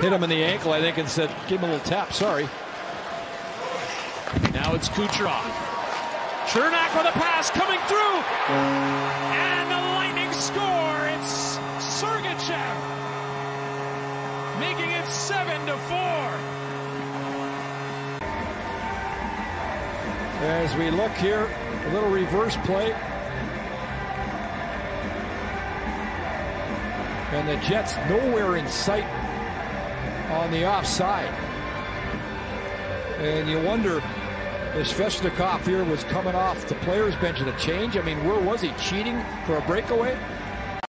hit him in the ankle, I think, and said, give him a little tap. Sorry. Now it's Kucherov. Cernak with a pass coming through. And the Lightning score. It's Sergachev making it 7 to 4. As we look here, a little reverse play. And the Jets nowhere in sight on the offside. And you wonder if Svechnikov here was coming off the player's bench at a change. I mean, where was he? Cheating for a breakaway?